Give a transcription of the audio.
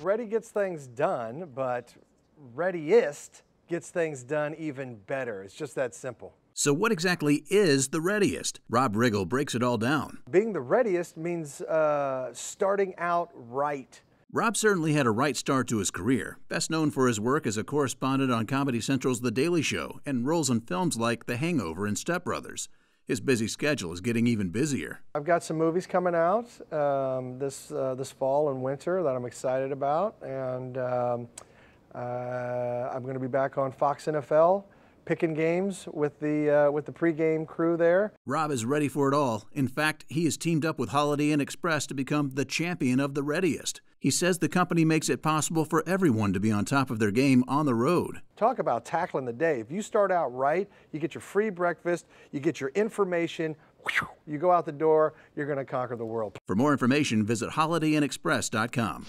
Ready gets things done, but readiest gets things done even better. It's just that simple. So, what exactly is the readiest? Rob Riggle breaks it all down. Being the readiest means uh, starting out right. Rob certainly had a right start to his career, best known for his work as a correspondent on Comedy Central's The Daily Show and roles in films like The Hangover and Step Brothers. His busy schedule is getting even busier. I've got some movies coming out um, this uh, this fall and winter that I'm excited about, and um, uh, I'm going to be back on Fox NFL picking games with the uh, with the pregame crew there. Rob is ready for it all. In fact, he has teamed up with Holiday Inn Express to become the champion of the readiest. He says the company makes it possible for everyone to be on top of their game on the road. Talk about tackling the day. If you start out right, you get your free breakfast, you get your information, you go out the door, you're going to conquer the world. For more information, visit holidayinnexpress.com.